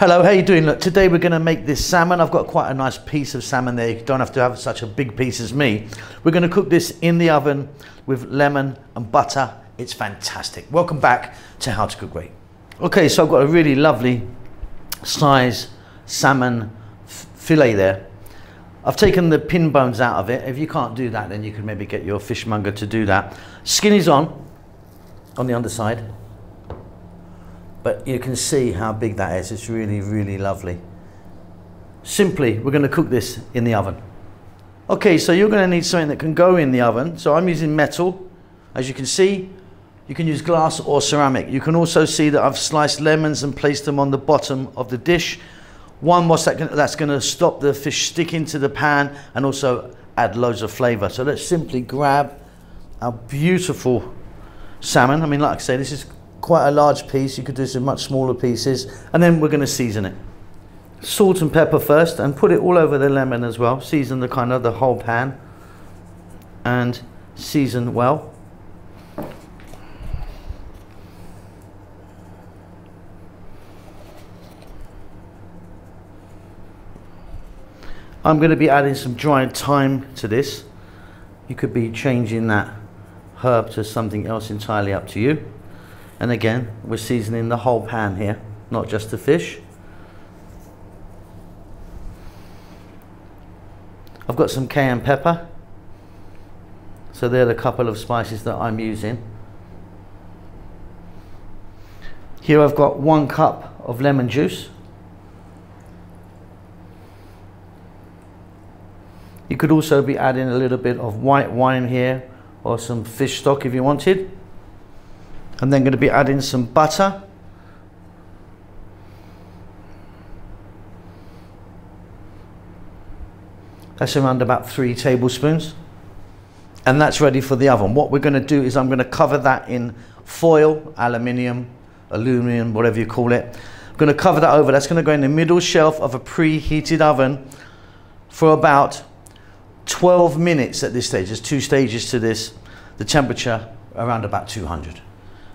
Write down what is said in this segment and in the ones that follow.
Hello, how you doing? Look, today we're going to make this salmon. I've got quite a nice piece of salmon there. You don't have to have such a big piece as me. We're going to cook this in the oven with lemon and butter. It's fantastic. Welcome back to How to Cook Great. Okay, so I've got a really lovely size salmon fillet there. I've taken the pin bones out of it. If you can't do that, then you can maybe get your fishmonger to do that. Skin is on, on the underside but you can see how big that is. It's really, really lovely. Simply, we're going to cook this in the oven. Okay, so you're going to need something that can go in the oven. So I'm using metal. As you can see, you can use glass or ceramic. You can also see that I've sliced lemons and placed them on the bottom of the dish. One, what's that gonna, that's going to stop the fish sticking to the pan and also add loads of flavor. So let's simply grab our beautiful salmon. I mean, like I say, this is quite a large piece. You could do some much smaller pieces. And then we're going to season it. Salt and pepper first and put it all over the lemon as well. Season the kind of the whole pan and season well. I'm going to be adding some dried thyme to this. You could be changing that herb to something else entirely up to you. And again, we're seasoning the whole pan here, not just the fish. I've got some cayenne pepper. So they're the couple of spices that I'm using. Here I've got one cup of lemon juice. You could also be adding a little bit of white wine here or some fish stock if you wanted. I'm then going to be adding some butter. That's around about three tablespoons. And that's ready for the oven. What we're going to do is I'm going to cover that in foil, aluminium, aluminum, whatever you call it. I'm going to cover that over. That's going to go in the middle shelf of a preheated oven for about 12 minutes at this stage. There's two stages to this. The temperature around about 200.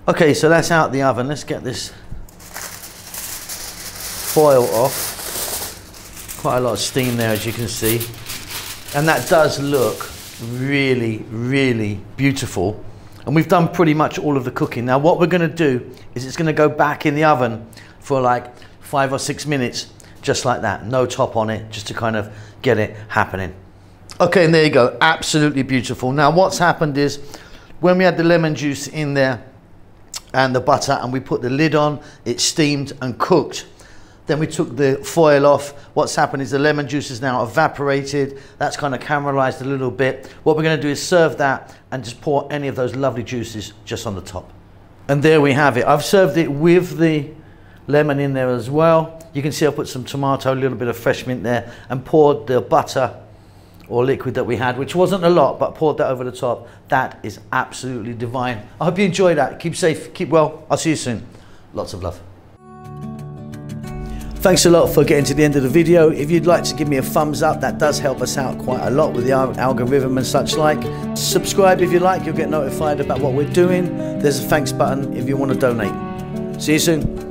Okay, so that's out the oven. Let's get this foil off. Quite a lot of steam there, as you can see. And that does look really, really beautiful. And we've done pretty much all of the cooking. Now, what we're gonna do is it's gonna go back in the oven for like five or six minutes, just like that. No top on it, just to kind of get it happening. Okay, and there you go, absolutely beautiful. Now, what's happened is when we had the lemon juice in there, and the butter and we put the lid on, it steamed and cooked. Then we took the foil off. What's happened is the lemon juice is now evaporated. That's kind of caramelized a little bit. What we're gonna do is serve that and just pour any of those lovely juices just on the top. And there we have it. I've served it with the lemon in there as well. You can see I put some tomato, a little bit of fresh mint there and poured the butter or liquid that we had, which wasn't a lot, but poured that over the top. That is absolutely divine. I hope you enjoy that. Keep safe, keep well. I'll see you soon. Lots of love. Thanks a lot for getting to the end of the video. If you'd like to give me a thumbs up, that does help us out quite a lot with the algorithm and such like. Subscribe if you like, you'll get notified about what we're doing. There's a thanks button if you want to donate. See you soon.